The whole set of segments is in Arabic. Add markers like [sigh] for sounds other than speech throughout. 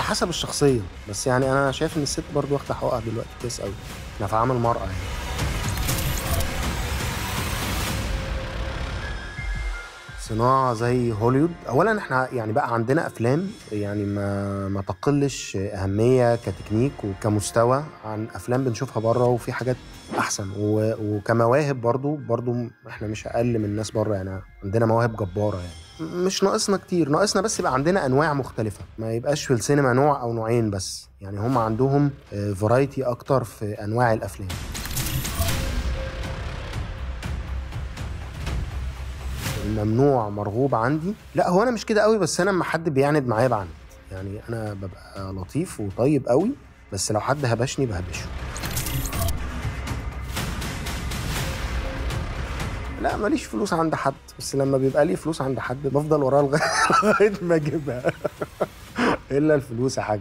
حسب الشخصية بس يعني أنا شايف إن الست برضو واخدة حقوقها دلوقتي كويس قوي في عام المراه يعني. صناعة زي هوليوود أولا إحنا يعني بقى عندنا أفلام يعني ما ما تقلش أهمية كتكنيك وكمستوى عن أفلام بنشوفها بره وفي حاجات أحسن. و- وكمواهب برضو برضو إحنا مش أقل من الناس بره يعني عندنا مواهب جبارة يعني. مش ناقصنا كتير. ناقصنا بس يبقى عندنا أنواع مختلفة. ما يبقاش في السينما نوع أو نوعين بس. يعني هم عندهم فرايتي أكتر في أنواع الأفلام. الممنوع مرغوب عندي. لا هو أنا مش كده قوي بس أنا لما حد بيعند معايا بعند. يعني أنا ببقى لطيف وطيب قوي بس لو حد هبشني بهبشه. لا ماليش فلوس عند حد بس لما بيبقى لي فلوس عند حد بفضل وراه لغاية [laughs] ما اجيبها. إلا الفلوس يا حاج.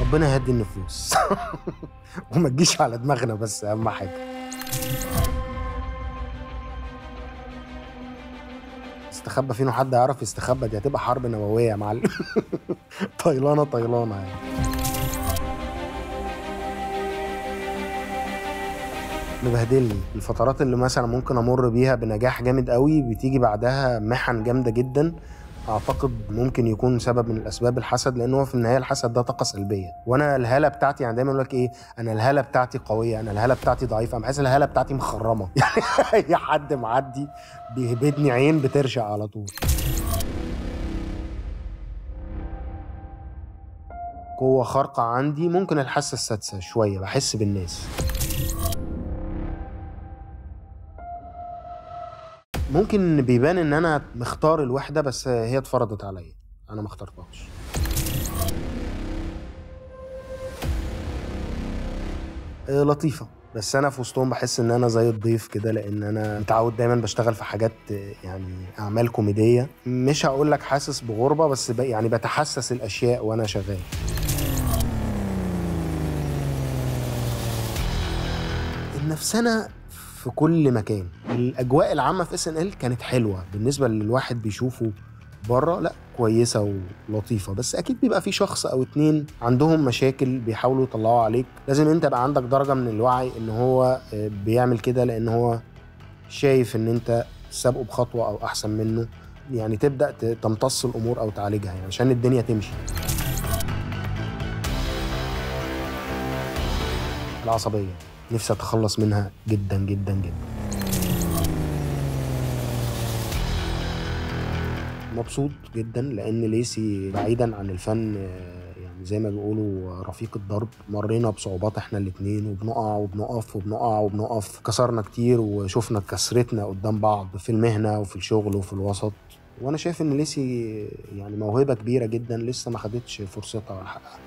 ربنا يهدي النفوس [laughs] وما تجيش على دماغنا بس أهم حاجة. استخبى فينا حد يعرف يستخبى؟ دي هتبقى حرب نووية يا معلم. [laughs] طيلانة طيلانة يعني. مبهدلني. الفترات اللي مثلا ممكن أمر بيها بنجاح جامد قوي بتيجي بعدها محن جامدة جدا. أعتقد ممكن يكون سبب من الأسباب الحسد لأن هو في النهاية الحسد ده طاقة سلبية. وأنا الهالة بتاعتي يعني دايما يقول لك إيه أنا الهالة بتاعتي قوية أنا الهالة بتاعتي ضعيفة. بحس الهالة بتاعتي مخرمة. [laughs] يعني أي حد معدي بيهبدني عين بترجع على طول. قوة خارقة عندي ممكن الحاسة السادسة شوية بحس بالناس. ممكن بيبان إن أنا مختار الوحدة بس هي اتفرضت عليا. أنا ما اخترتهاش. آه، لطيفة. بس أنا في وسطهم بحس إن أنا زي الضيف كده لأن أنا متعود دايما بشتغل في حاجات يعني أعمال كوميدية. مش هقول لك حاسس بغربة بس يعني بتحسس الأشياء وأنا شغال. النفسنه في كل مكان. الأجواء العامة في اس ان ال كانت حلوة. بالنسبة للواحد بيشوفه بره لا كويسة ولطيفة. بس أكيد بيبقى في شخص أو اتنين عندهم مشاكل بيحاولوا يطلعوا عليك. لازم أنت يبقى عندك درجة من الوعي إن هو آه، بيعمل كده لأن هو شايف إن أنت سابقه بخطوة أو أحسن منه. يعني تبدأ تمتص الأمور أو تعالجها يعني عشان الدنيا تمشي. العصبية نفسي أتخلص منها جدا جدا جدا. مبسوط جدا لأن ليسي بعيدا عن الفن آه، يعني زي ما بيقولوا رفيق الدرب. مرينا بصعوبات إحنا الاتنين وبنقع وبنقف وبنقع وبنقف. كسرنا كتير وشفنا كسرتنا قدام بعض في المهنة وفي الشغل وفي الوسط. وأنا شايف إن ليسي يعني موهبة كبيرة جدا لسه ما خدتش فرصتها ولا حقها.